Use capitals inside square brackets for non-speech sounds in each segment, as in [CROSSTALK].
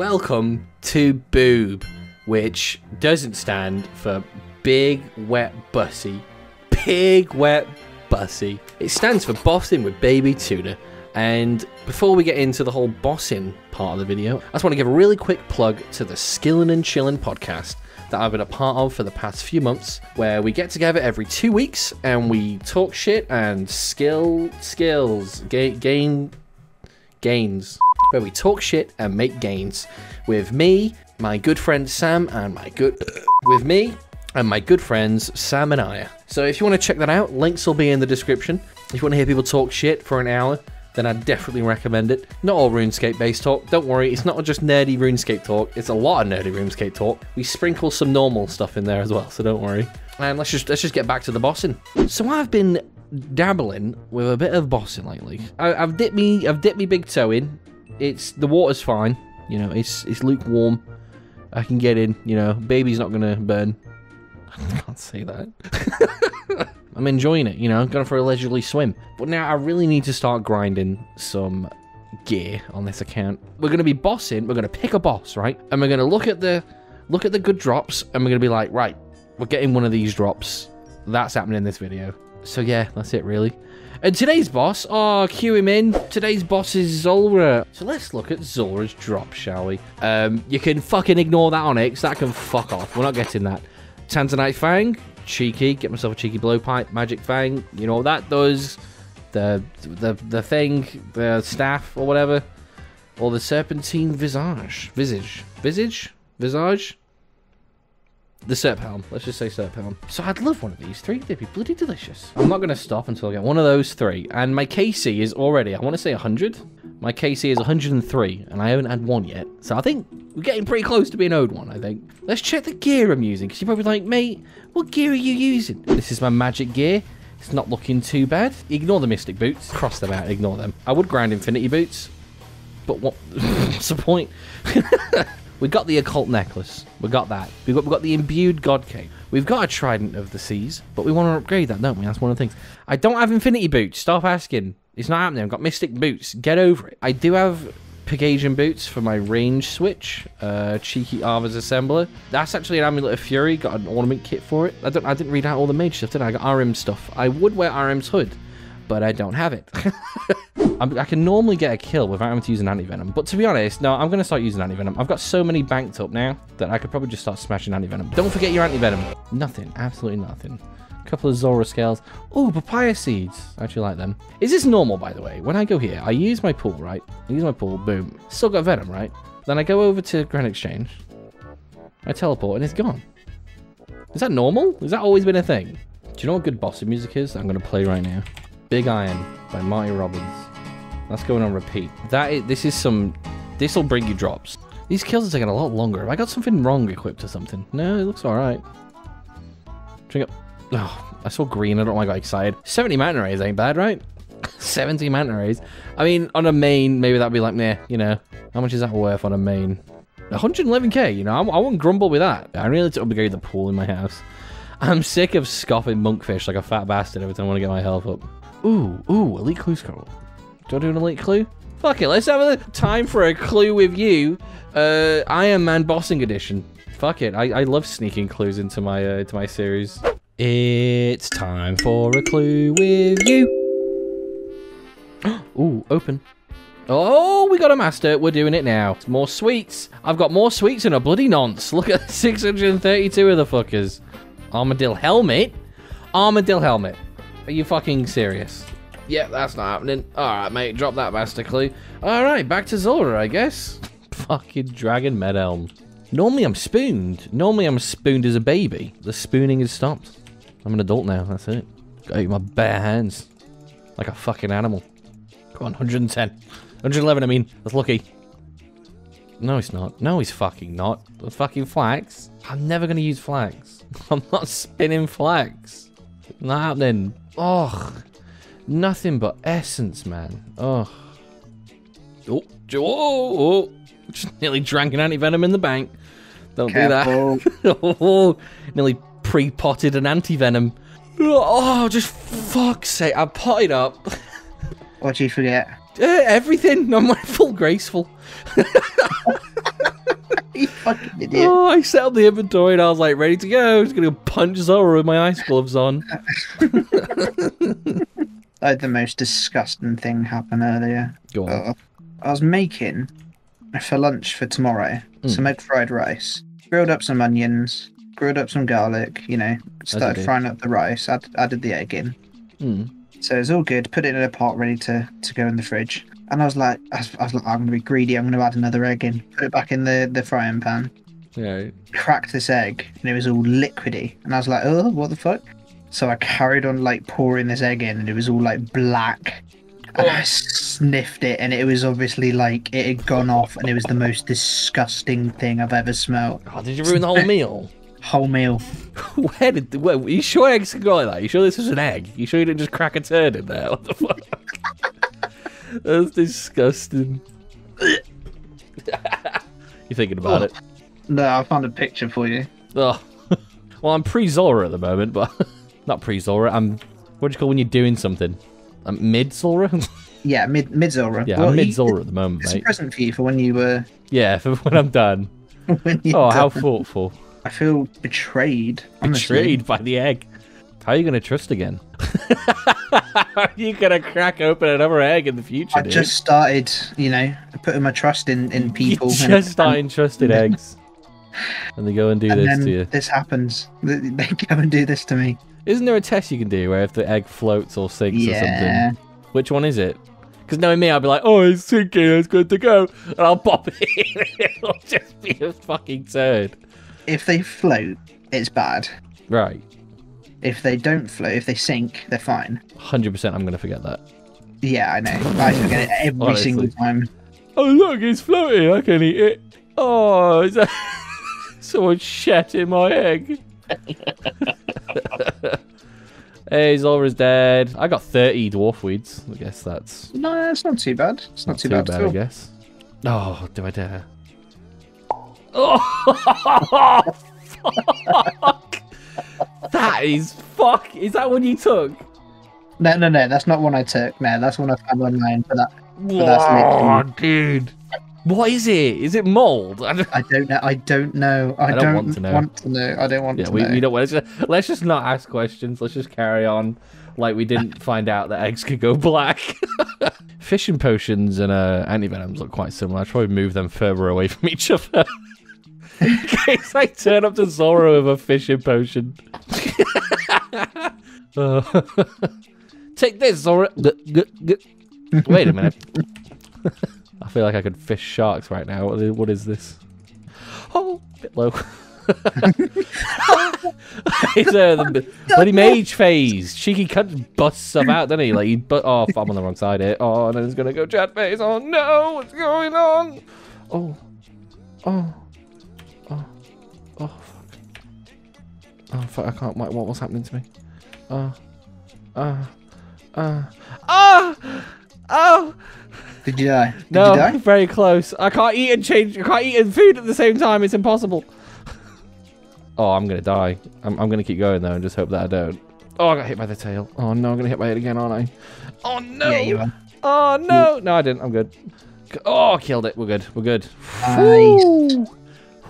Welcome to Boob, which doesn't stand for Big Wet Bussy. Big Wet Bussy. It stands for Bossing with Baby Tuna. And before we get into the whole bossing part of the video, I just want to give a really quick plug to the Skillin' and Chillin' podcast that I've been a part of for the past few months, where we get together every two weeks and we talk shit and skill skills, ga- gain gains, where we talk shit and make gains with me, my good friend Sam, and my good with me and my good friends Sam and Aya. So if you want to check that out, links will be in the description. If you want to hear people talk shit for an hour, then I'd definitely recommend it. Not all RuneScape based talk, don't worry, it's not just nerdy RuneScape talk, it's a lot of nerdy RuneScape talk. We sprinkle some normal stuff in there as well, so don't worry. And let's just let's just get back to the bossing. So I've been dabbling with a bit of bossing lately. I, I've dipped me I've dipped me big toe in. It's the water's fine, you know, it's it's lukewarm. I can get in, you know, baby's not gonna burn. [LAUGHS] I can't say that. [LAUGHS] I'm enjoying it, you know, going for a leisurely swim. But now I really need to start grinding some gear on this account. We're to be bossing, we're to pick a boss, right? And we're to look at the look at the good drops and we're to be like, right, we're getting one of these drops. That's happening in this video. So yeah, that's it really. And today's boss, oh, cue him in. Today's boss is Zulrah. So let's look at Zulrah's drop, shall we? Um, you can fucking ignore that Onyx. That can fuck off. We're not getting that. Tanzanite Fang, cheeky. Get myself a cheeky blowpipe. Magic Fang, you know what that does. The the the thing, the staff or whatever, or the Serpentine Visage, Visage, Visage, Visage. The Serp Helm. Let's just say Serp Helm. So I'd love one of these three. They'd be bloody delicious. I'm not going to stop until I get one of those three. And my KC is already, I want to say 100. My KC is 103, and I haven't had one yet. So I think we're getting pretty close to being owed one, I think. Let's check the gear I'm using, because you're probably like, mate, what gear are you using? This is my magic gear. It's not looking too bad. Ignore the mystic boots. Cross them out, ignore them. I would grind infinity boots, but what, [LAUGHS] what's the point? [LAUGHS] we got the occult necklace. We got that. We got we got the imbued god cape. We've got a trident of the seas, but we want to upgrade that, don't we? That's one of the things. I don't have infinity boots. Stop asking. It's not happening. I've got mystic boots. Get over it. I do have Pegasian boots for my range switch. Uh, cheeky Ava's assembler. That's actually an amulet of fury. Got an ornament kit for it. I don't. I didn't read out all the mage stuff, did I? I got Ahrim stuff. I would wear Ahrim's hood, but I don't have it. [LAUGHS] I'm, can normally get a kill without having to use an anti-venom. But to be honest, no, I'm going to start using anti-venom. I've got so many banked up now that I could probably just start smashing anti-venom. Don't forget your anti-venom. Nothing. Absolutely nothing. A couple of Zulrah scales. Oh, papaya seeds. I actually like them. Is this normal, by the way? When I go here, I use my pool, right? I use my pool. Boom. Still got venom, right? Then I go over to Grand Exchange. I teleport and it's gone. Is that normal? Has that always been a thing? Do you know what good bossy music is? I'm going to play right now. Big Iron by Marty Robbins. That's going on repeat. That is, this is some. This will bring you drops. These kills are taking a lot longer. Have I got something wrong equipped or something? No, it looks alright. Drink up. Oh, I saw green. I don't know why I got excited. 70 manta rays ain't bad, right? [LAUGHS] 70 manta rays. I mean, on a main, maybe that'd be like, nah, you know. How much is that worth on a main? 111k, you know. I, I won't grumble with that. I really need to upgrade the pool in my house. I'm sick of scoffing monkfish like a fat bastard every time I want to get my health up. Ooh, ooh, elite clue scroll. Do I do an elite clue? Fuck it, let's have a time for a clue with you. Uh, Iron Man Bossing Edition. Fuck it, I, I love sneaking clues into my uh, into my series. It's time for a clue with you. [GASPS] Ooh, open. Oh, we got a master. We're doing it now. More sweets. I've got more sweets than a bloody nonce. Look at [LAUGHS] 632 of the fuckers. Armadillo helmet? Armadillo helmet. Are you fucking serious? Yeah, that's not happening. Alright, mate, drop that master clue. Alright, back to Zulrah, I guess. fucking dragon med helm. Normally I'm spooned. Normally I'm spooned as a baby. The spooning has stopped. I'm an adult now, that's it. Got my bare hands. Like a fucking animal. Come on, 110. 111, I mean. That's lucky. No, he's not. No, he's fucking not. The fucking flags. I'm never going to use flags. [LAUGHS] I'm not spinning flags. Not happening. Oh, nothing but essence, man. Oh. Oh, oh, oh. Just nearly drank an anti-venom in the bank. Don't Careful. do that. [LAUGHS] oh, nearly pre-potted an anti-venom. Oh, just fuck's sake. I potted up. What do you forget? Uh, everything. [LAUGHS] I'm full graceful. Fucking idiot. Oh, I set up the inventory and I was like ready to go. Just gonna punch Zulrah with my ice gloves on. [LAUGHS] I the most disgusting thing happen earlier. Go on. Uh, I was making for lunch for tomorrow Mm. some egg fried rice. Grilled up some onions, grilled up some garlic, you know, started frying up the rice, add, added the egg in. Hmm. So it's all good, put it in a pot ready to, to go in the fridge. And I was like, I was, I was like, I'm going to be greedy, I'm going to add another egg in. Put it back in the, the frying pan, Yeah. cracked this egg, and it was all liquidy. And I was like, oh, what the fuck? So I carried on like pouring this egg in, and it was all like black. And I sniffed it, and it was obviously like it had gone off, and it was the most disgusting thing I've ever smelled. Oh, did you ruin the whole meal? [LAUGHS] Whole meal. [LAUGHS] Where did? Where, are you sure eggs can go like that? You sure this was an egg? You sure you didn't just crack a turd in there? What the fuck? That's disgusting. [LAUGHS] You're thinking about oh. it. No, I found a picture for you. Oh. [LAUGHS] Well, I'm pre-Zulrah at the moment, but [LAUGHS] not pre-Zulrah. I'm what do you call when you're doing something? I'm mid-Zulrah. Yeah, mid mid Zulrah. yeah, Well, I'm mid-Zulrah at the moment, It's a present for you for when you were. Yeah, for when I'm done. when you Oh, how thoughtful. I feel betrayed. honestly. Betrayed by the egg. How are you going to trust again? How [LAUGHS] are you going to crack open another egg in the future, I dude? just started, you know, putting my trust in in people. you and- just starting trusted [LAUGHS] eggs. And they go and do and this then to you. this happens. [LAUGHS] They they come and do this to me. Isn't there a test you can do where if the egg floats or sinks or something? Which one is it? Because knowing me, I'd be like, oh, it's sinking, it's good to go. And I'll pop it in, and it'll just be a fucking turd. If they float, it's bad. Right. If they don't float, if they sink, they're fine. 100% I'm going to forget that. Yeah, I know. I forget it every Honestly. single time. Oh, look, it's floating. I can eat it. Oh, is that... [LAUGHS] someone shat in my egg. [LAUGHS] hey, Zulrah's dead. I got 30 dwarf weeds. I guess that's No, it's not too bad. It's not, not too, too bad, bad, at I all. guess. Oh, do I dare? [LAUGHS] Oh, fuck! That is fuck. Is that one you took? No, no, no. That's not one I took. No, that's one I found online for that. that's Whoa, literally- dude. What is it? Is it mold? [LAUGHS] I don't, I don't know. I don't know. I, don't want to know. want to know. I don't want yeah, to we, know. we don't. Let's just, let's just not ask questions. Let's just carry on like we didn't [LAUGHS] find out that eggs could go black. [LAUGHS] Fishing potions and uh, antivenoms look quite similar. I'd probably move them further away from each other. In case I turn up to Zulrah with a fishing potion. Uh, [LAUGHS] Take this, Zulrah. G- g- g- Wait a minute. [LAUGHS] I feel like I could fish sharks right now. What is, what is this? Oh, bit low. [LAUGHS] it's uh, the bloody mage phase. Cheeky cunt busts stuff out, doesn't he? Like he but oh, I'm on the wrong side here. Oh, and then it's gonna go Jad phase. Oh no, what's going on? Oh, oh, oh, oh, fuck. Oh fuck! I can't. What, what's happening to me? Oh, ah, ah, ah, oh. Did you die? Did No, you die? very close. I can't eat and change. I can't eat and food at the same time. It's impossible. [LAUGHS] Oh, I'm gonna die. I'm, I'm gonna keep going though and just hope that I don't. Oh, I got hit by the tail. Oh no, I'm gonna hit my head again, aren't I? Oh no. Yeah, you are. Oh no. No, I didn't. I'm good. Oh, killed it. We're good. We're good. Nice.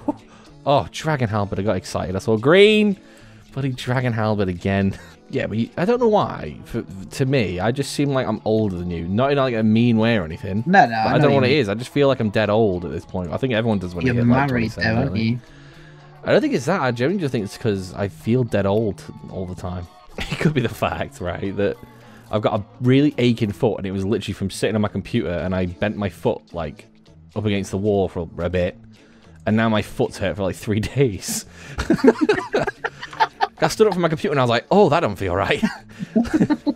Whew. Oh, dragon halberd. I got excited. I saw green. Bloody dragon halberd again. [LAUGHS] Yeah, but you, I don't know why. For, to me, I just seem like I'm older than you. Not in like a mean way or anything. No, no. I, know don't know what it is. I just feel like I'm dead old at this point. I think everyone does when You're they hit like married, 27, though, aren't you? I don't think it's that. I genuinely just think it's because I feel dead old all the time. [LAUGHS] It could be the fact, right, that I've got a really aching foot, and it was literally from sitting on my computer, and I bent my foot like up against the wall for a bit, and now my foot's hurt for like three [LAUGHS] days. I stood up from my computer and I was like, "Oh, that don't feel right." [LAUGHS] that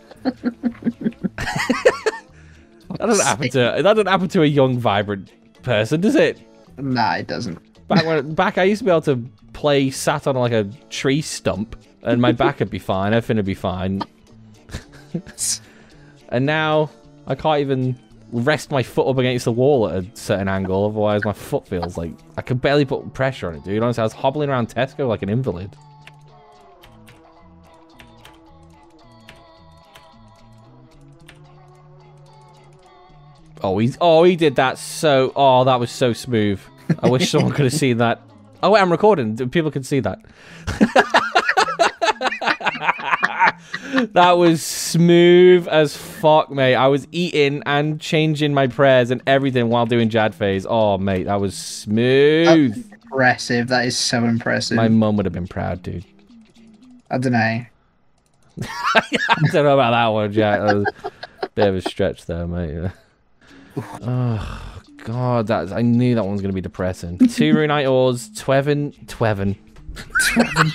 doesn't happen to that doesn't happen to a young, vibrant person, does it? Nah, it doesn't. Back when back, I used to be able to play sat on like a tree stump, and my back would be fine. Everything would be fine. [LAUGHS] and now I can't even rest my foot up against the wall at a certain angle. Otherwise, my foot feels like I can barely put pressure on it, dude. Honestly, I was hobbling around Tesco like an invalid. Oh, he's oh he did that so oh that was so smooth. I wish someone could have seen that. Oh wait, I'm recording. People can see that. [LAUGHS] that was smooth as fuck, mate. I was eating and changing my prayers and everything while doing Jad phase. Oh, mate, that was smooth. Impressive. That is so impressive. my mum would have been proud, dude. I don't know. [LAUGHS] I don't know about that one, Jack. That was a bit of a stretch there, mate. Oh God, that's I knew that one was gonna be depressing. [LAUGHS] Two Runite Ores, Twevin, Twevin.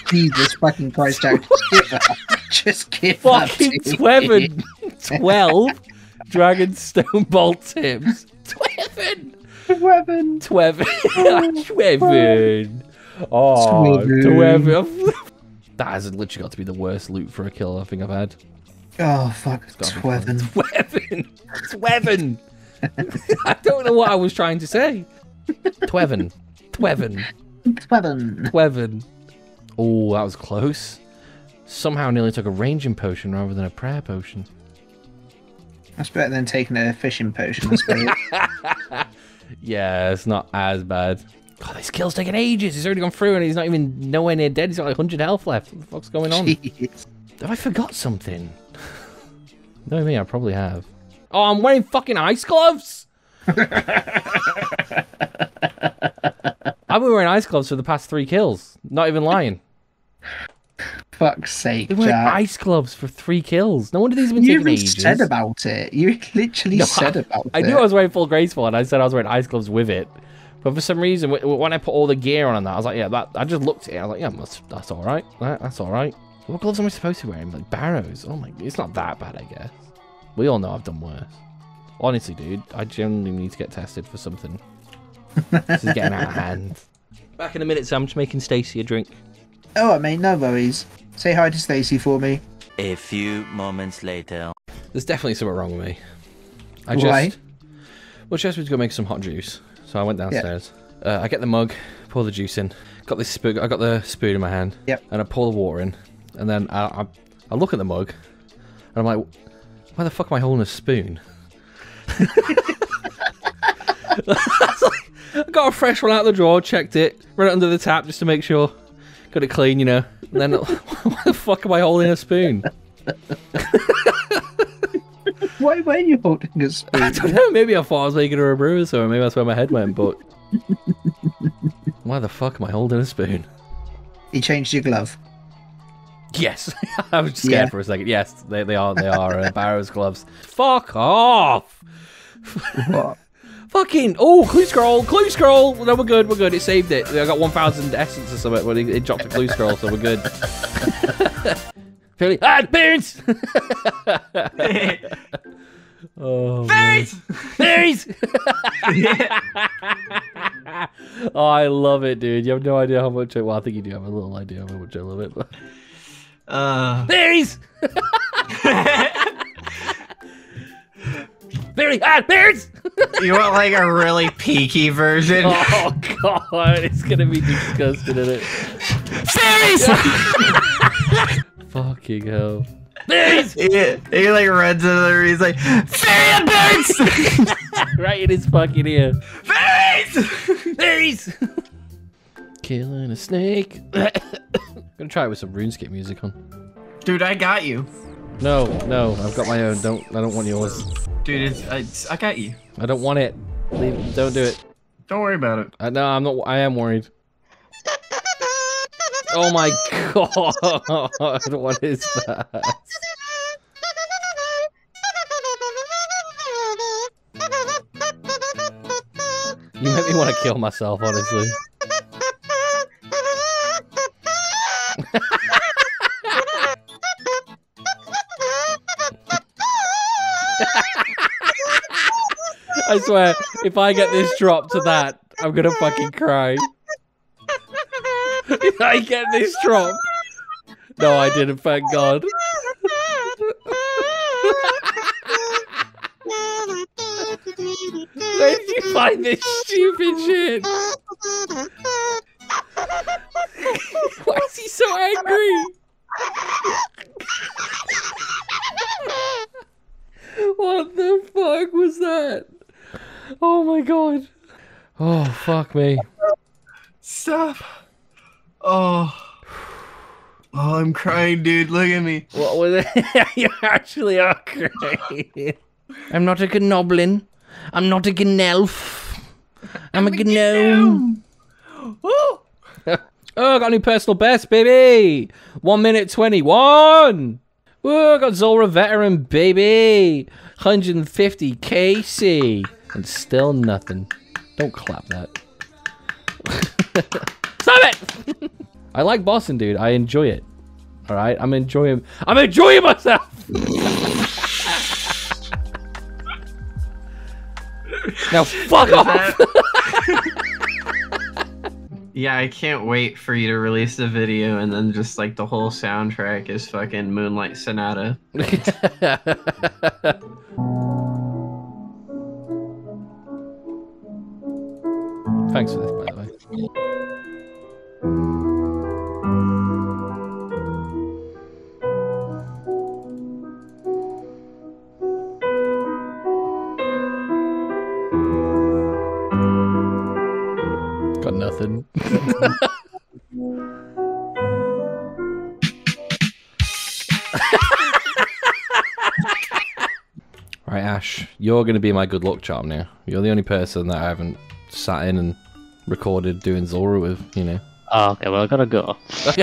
Jesus fucking Christ, Jack. [LAUGHS] Just give that. Fucking to me. Twevin. [LAUGHS] Twelve Dragonstone Bolt tips. Twevin. Weapon. Twevin. Twevin. Oh, oh, Twevin. Twevin. That has literally got to be the worst loot for a kill I think I've had. Oh fuck, Twevin. Twevin. Twevin. [LAUGHS] I don't know what I was trying to say. Twevin. Twevin. Twevin. Twevin. Oh, that was close. Somehow nearly took a ranging potion rather than a prayer potion. That's better than taking a fishing potion, I suppose. [LAUGHS] Yeah, it's not as bad. God, this kill's taking ages. He's already gone through and he's not even nowhere near dead. He's got like 100 health left. What the fuck's going on? Jeez. Have I forgot something? [LAUGHS] no, me, I probably have. Oh, I'm wearing fucking ice gloves. I've been wearing ice gloves for the past three kills. Not even lying. Fuck's sake, Been wearing Jack. ice gloves for three kills. No wonder these have been You taking even ages. said about it. You literally No, said about it. I it. knew I was wearing full graceful, and I said I was wearing ice gloves with it. But for some reason, wh- when I put all the gear on and that, I was like, yeah, that. I just looked at it. I was like, yeah, that's, that's all right. That, that's all right. What gloves am I supposed to be wearing? Like barrows. Oh my, it's not that bad, I guess. We all know I've done worse. Honestly, dude, I genuinely need to get tested for something. this is getting out of hand. [LAUGHS] Back in a minute, Sam. Just making Stacey a drink. Oh, I mate, no worries. Say hi to Stacey for me. A few moments later. There's definitely something wrong with me. I Why? just well, she asked me to go make some hot juice, so I went downstairs. Uh, I get the mug, pour the juice in. Got this spoon. I got the spoon in my hand. Yep. And I pour the water in, and then I, I, I look at the mug, and I'm like, why the fuck am I holding a spoon? [LAUGHS] I got a fresh one out of the drawer, checked it, ran it under the tap just to make sure, got it clean, you know. And then, [LAUGHS] why the fuck am I holding a spoon? [LAUGHS] Why were you holding a spoon? I don't know. Maybe I thought I was making her a brew or something. Maybe that's where my head went. But why the fuck am I holding a spoon? He changed your glove. Yes, [LAUGHS] I was scared Yeah. for a second. Yes, they, they are. They are uh, [LAUGHS] Barrow's gloves. Fuck off. What? [LAUGHS] Fucking oh, clue scroll, clue scroll. No, we're good. We're good. It saved it. I got one thousand essence or something when it, it dropped a clue scroll, so we're good. Fairly ah, parents. oh, man. Berries! oh, I love it, dude. You have no idea how much I. Well, I think you do have a little idea how much I love it. But... Uh, Berries! Berries! you want like a really peaky version? [LAUGHS] Oh, God. It's to be disgusting, isn't it? Fairies! [LAUGHS] Fucking hell. Berries! he, he like runs into the room. He's like, fairy birds! [LAUGHS] right in his fucking ear. fairies! Berries! Killing a snake. Gonna try it with some RuneScape music on. Dude, I got you. No, no, I've got my own. Don't, I don't want yours. Dude, it's, it's, I got you. I don't want it. Leave, don't do it. Don't worry about it. Uh, no, I'm not. I am worried. Oh my [LAUGHS] god! What is that? You make me want to kill myself, honestly. I swear, if I get this drop to that, I'm gonna fucking cry. If I get this drop. No, I didn't, thank God. Where did you find this stupid shit? Why is he so angry? what the fuck was that? Oh my god. Oh fuck me. Stop. Oh. Oh, I'm crying, dude. Look at me. What was it? [LAUGHS] you actually are crazy. I'm not a gnoblin. I'm not a gnelf. I'm a gnome. Oh. Oh, I got a new personal best, baby. One minute twenty-one. Oh, Whoa, got Zulrah veteran, baby. 150 KC. And still nothing. Don't clap that. [LAUGHS] Stop it! [LAUGHS] I like bossing, dude. I enjoy it. All right, I'm enjoying. I'm enjoying myself. [LAUGHS] now fuck off. Yeah, I can't wait for you to release the video and then just like the whole soundtrack is fucking Moonlight Sonata. Thanks for this, by the way. Got nothing. [LAUGHS] right, Ash, you're going to be my good luck charm now. You're the only person that I haven't sat in and recorded doing Zulrah with, you know. Oh, okay, well, I gotta go. [LAUGHS]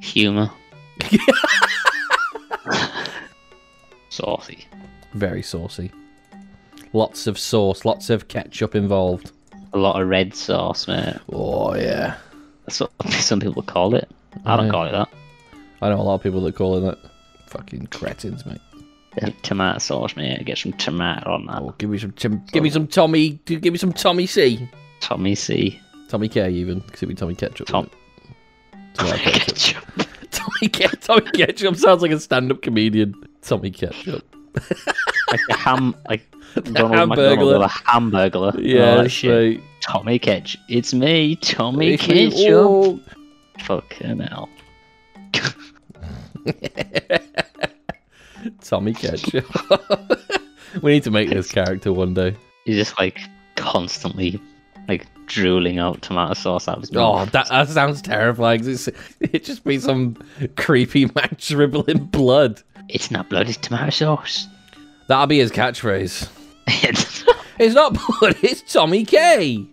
Humor. [LAUGHS] Saucy. Very saucy. Lots of sauce, lots of ketchup involved. A lot of red sauce, mate. Oh, yeah. That's what [LAUGHS] some people call it. I don't Yeah. call it that. I know a lot of people that call it that. Fucking cretins, mate. Tomato sauce, mate. Get some tomato on that. Oh, give me some, Tim, give me some Tommy, give me some Tommy C. Tommy C. Tommy K even, because it'd be Tommy Ketchup. Tom. wouldn't it? Tomato ketchup. Ketchup. [LAUGHS] Tommy, Ke- Tommy Ketchup sounds like a stand-up comedian. Tommy Ketchup. [LAUGHS] like a ham, like [LAUGHS] Donald Hamburglar. McDonald with a hamburglar. Yeah, that shit. right. Tommy Ketchup. It's me, Tommy It's me. Ketchup. Oh. Fucking hell. [LAUGHS] Tommy Ketchup. [LAUGHS] we need to make this character one day. He's just like constantly like drooling out tomato sauce out of his Oh, that, that sounds terrifying. It's, it just be some creepy [LAUGHS] man dribbling blood. It's not blood, it's tomato sauce. That'll be his catchphrase. It's- not blood, it's Tommy K.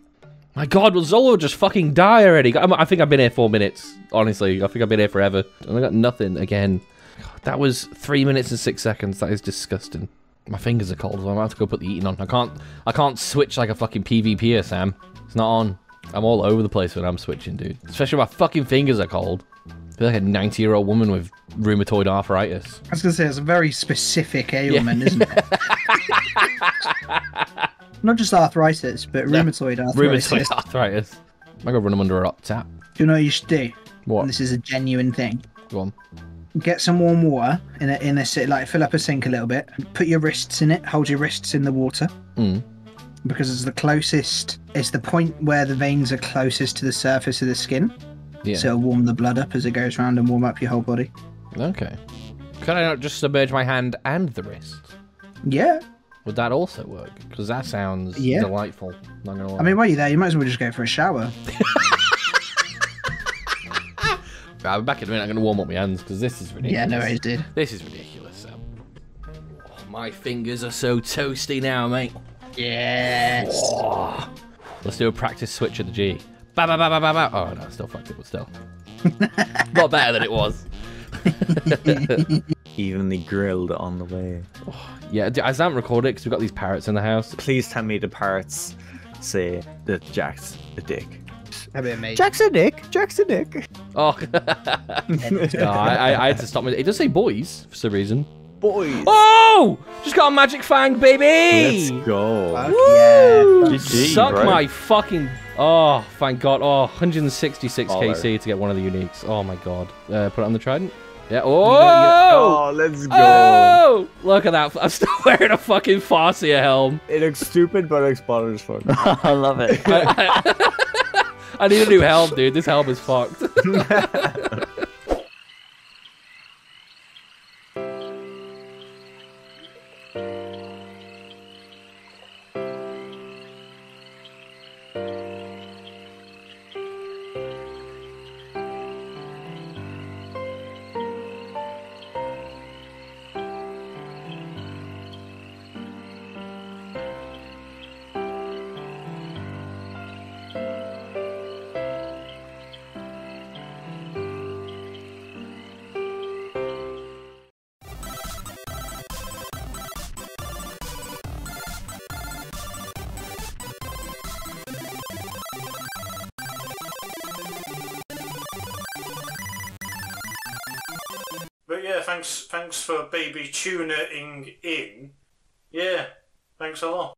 My God, will Zolo just fucking die already? I think I've been here four minutes. Honestly, I think I've been here forever. And I got nothing again. God, that was three minutes and six seconds. That is disgusting. My fingers are cold, so I'm about to go put the eating on. I can't. I can't switch like a fucking PvPer, Sam. It's not on. I'm all over the place when I'm switching, dude. Especially my fucking fingers are cold. I feel like a 90 year old woman with rheumatoid arthritis. I was gonna say it's a very specific ailment, isn't it? [LAUGHS] Not just arthritis, but rheumatoid arthritis. Rheumatoid arthritis. I'm gonna run them under a hot tap. Do you know what you should do? What? And this is a genuine thing. Go on. Get some warm water in a in a like fill up a sink a little bit. Put your wrists in it. Hold your wrists in the water. Mm. Because it's the closest. It's the point where the veins are closest to the surface of the skin. Yeah. So it'll warm the blood up as it goes around and warm up your whole body. Okay. Could I not just submerge my hand and the wrist? Yeah. Would that also work? Because that sounds Yeah. delightful. Not gonna lie. I mean, while you're there, you might as well just go for a shower. [LAUGHS] I'll be back in a minute. I'm gonna warm up my hands because this is ridiculous. Yeah, no worries, dude. This is ridiculous, Sam. Oh, my fingers are so toasty now, mate. Yes. Oh. Let's do a practice switch of the G. Ba ba ba ba ba ba. Oh no, still fucked it, but still. [LAUGHS] Not better than it was. [LAUGHS] Evenly grilled on the way. Oh, yeah, I haven't recorded it because we've got these parrots in the house. Please tell me the parrots say that Jack's a dick. That'd be amazing. Jack's a dick. Jack's a dick. Oh, [LAUGHS] no, I, I, I had to stop. my- It does say boys for some reason. Boys. Oh, just got a magic fang, baby. Let's go. Fuck yeah. GG, Suck bro. my fucking. Oh, thank God. Oh, 166 Baller. KC to get one of the uniques. Oh my God. Uh, put it on the trident. Yeah. Oh, Oh. let's go. Oh! Look at that. [LAUGHS] I'm still wearing a fucking Farseer helm. It looks stupid, but it looks baller. [LAUGHS] I love it. I, I need a new helm, dude. This helm is fucked. [LAUGHS] yeah, thanks thanks for baby tuning in. Yeah, thanks a lot.